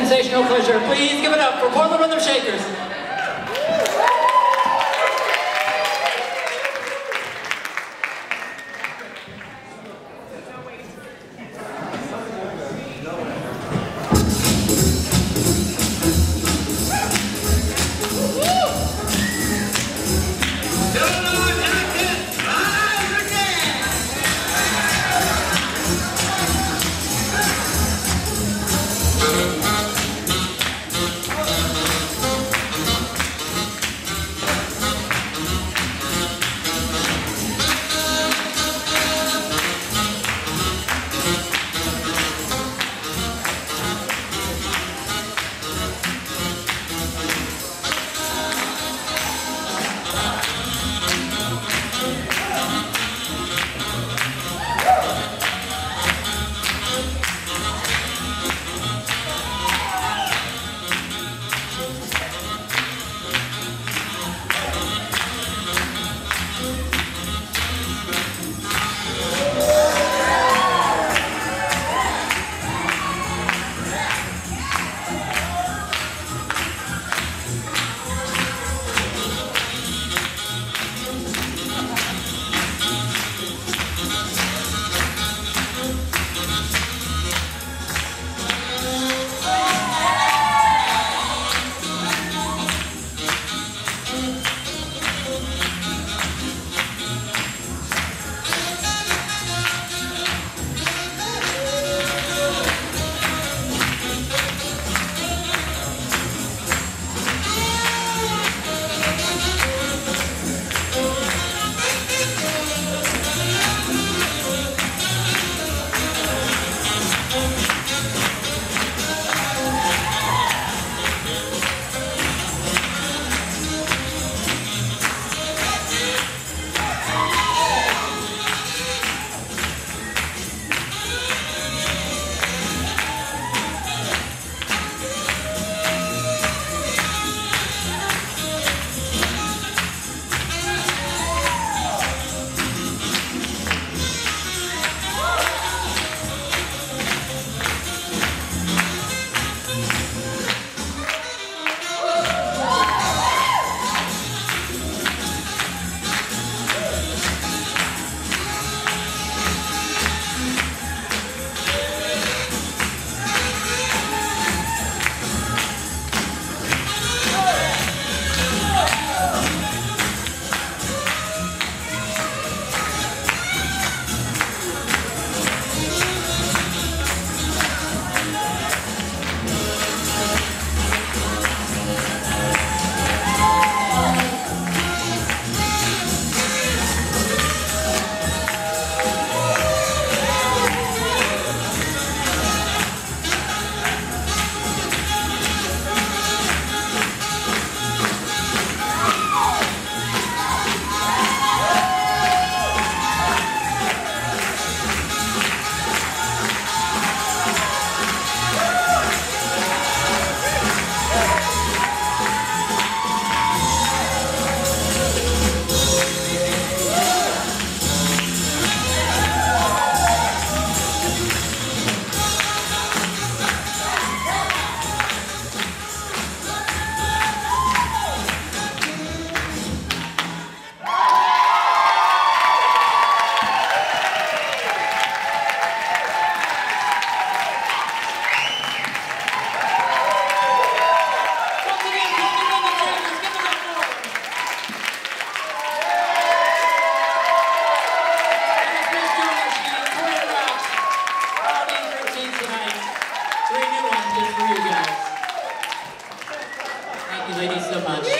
sensational closure. Please give it up for Portland Rhythm Shakers. Ladies so much.